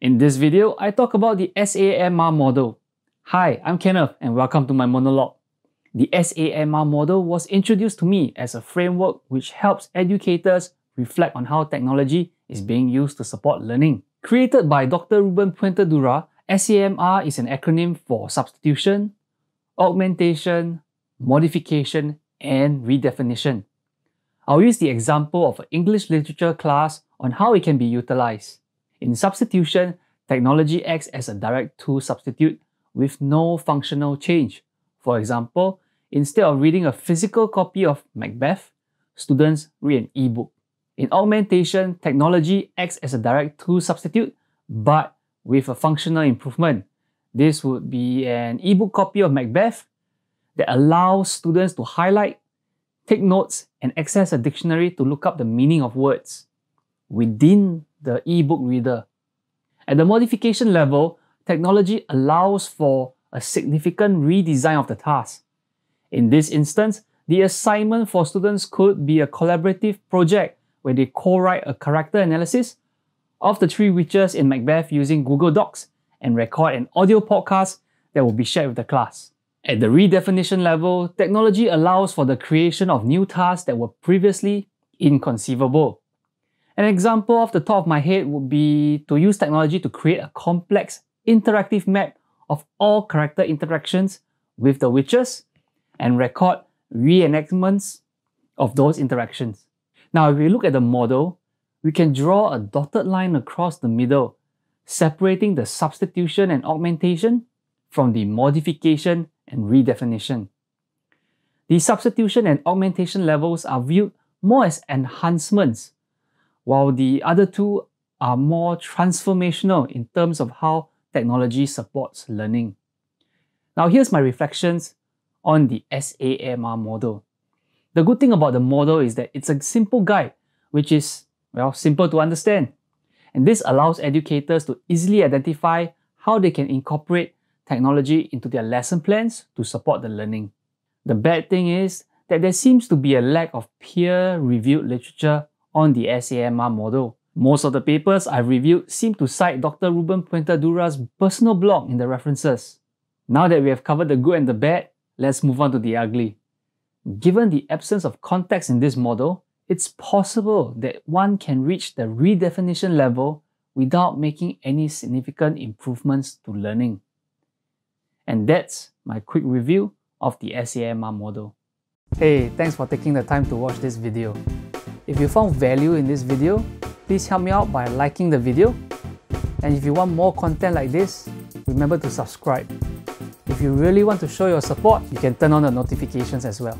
In this video, I talk about the SAMR model. Hi, I'm Kenneth and welcome to my monologue. The SAMR model was introduced to me as a framework which helps educators reflect on how technology is being used to support learning. Created by Dr. Ruben Puentedura, SAMR is an acronym for substitution, augmentation, modification, and redefinition. I'll use the example of an English literature class on how it can be utilized. In substitution, technology acts as a direct tool substitute with no functional change. For example, instead of reading a physical copy of Macbeth, students read an ebook. In augmentation, technology acts as a direct tool substitute, but with a functional improvement. This would be an ebook copy of Macbeth that allows students to highlight, take notes, and access a dictionary to look up the meaning of words within the ebook reader. At the modification level, technology allows for a significant redesign of the task. In this instance, the assignment for students could be a collaborative project where they co-write a character analysis of the three witches in Macbeth using Google Docs and record an audio podcast that will be shared with the class. At the redefinition level, technology allows for the creation of new tasks that were previously inconceivable. An example off the top of my head would be to use technology to create a complex interactive map of all character interactions with the witches and record reenactments of those interactions. Now, if we look at the model, we can draw a dotted line across the middle, separating the substitution and augmentation from the modification and redefinition. The substitution and augmentation levels are viewed more as enhancements while the other two are more transformational in terms of how technology supports learning. Now here's my reflections on the SAMR model. The good thing about the model is that it's a simple guide, which is, well, simple to understand. And this allows educators to easily identify how they can incorporate technology into their lesson plans to support the learning. The bad thing is that there seems to be a lack of peer-reviewed literature on the SAMR model. Most of the papers I've reviewed seem to cite Dr. Ruben Puentedura's personal blog in the references. Now that we have covered the good and the bad, let's move on to the ugly. Given the absence of context in this model, it's possible that one can reach the redefinition level without making any significant improvements to learning. And that's my quick review of the SAMR model. Hey, thanks for taking the time to watch this video. If you found value in this video, please help me out by liking the video. And if you want more content like this, remember to subscribe. If you really want to show your support, you can turn on the notifications as well.